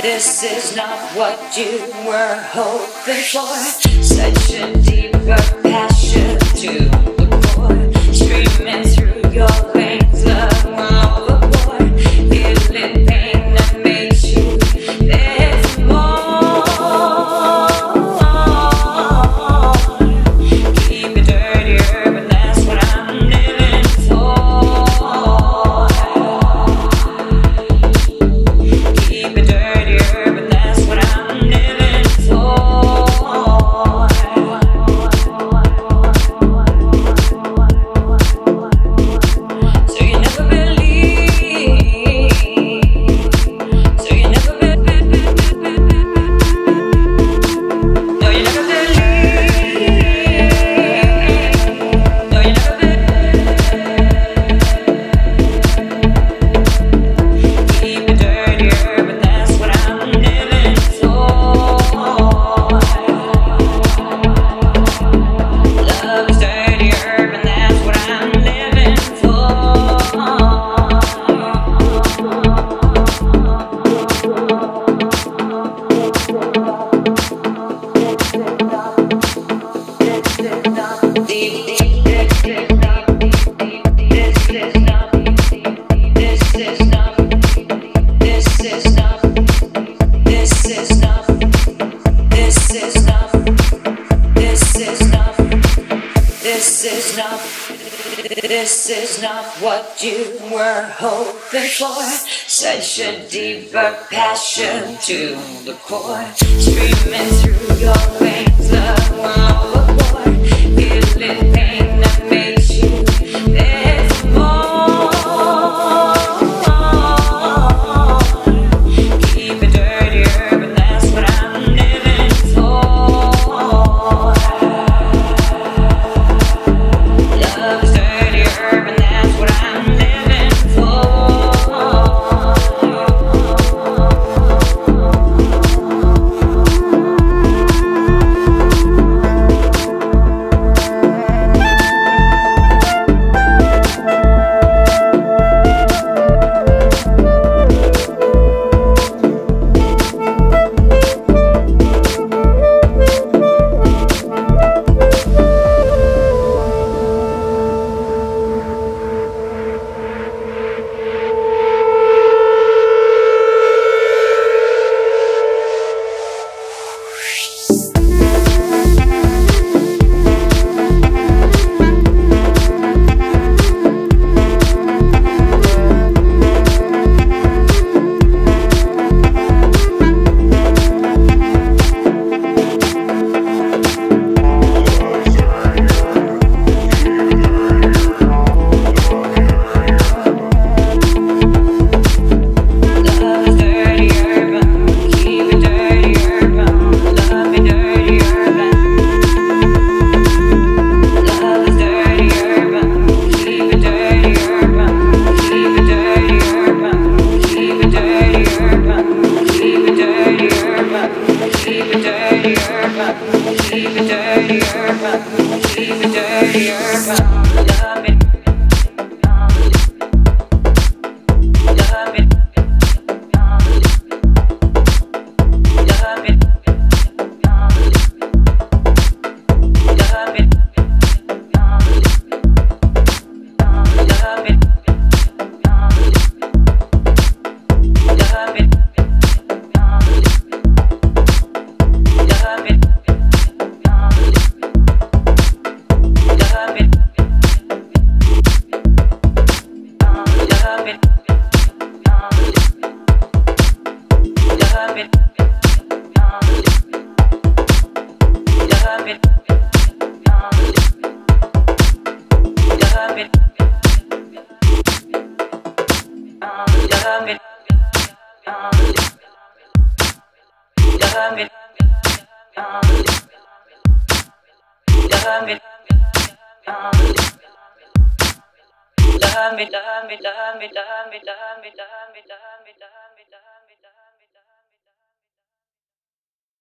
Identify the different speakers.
Speaker 1: This is not what you were hoping for. Such a deeper passion to look for, streaming through your life. Oh. This is not what you were hoping for. Such a deeper passion to the core. Streaming through your veins, love overboard. Feeling but we leave it dirtier. it. Love it. Love it. Love it. Love it. Love it.